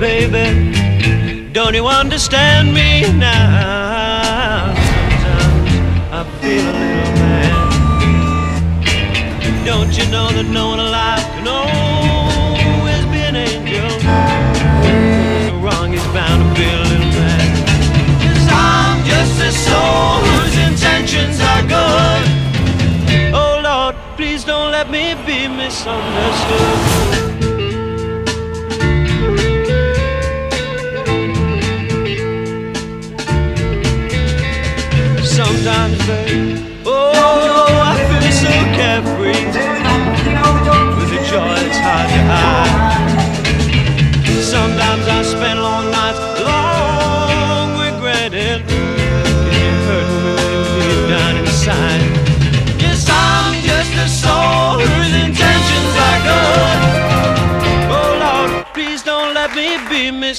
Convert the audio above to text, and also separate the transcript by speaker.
Speaker 1: baby. Don't you understand me now? Sometimes I feel a little mad. Don't you know that no one alive can always be an angel? So wrong is bound to feel a little bad. Cause I'm just a soul whose intentions are good. Oh Lord, please don't let me be misunderstood. Sometimes, babe. Oh, I feel so carefree with a joy that's hard to hide. Sometimes I spend long nights long regretting you hurt me deep down inside. Yes, I'm just a soul whose intentions are good. Oh Lord, please don't let me be mis.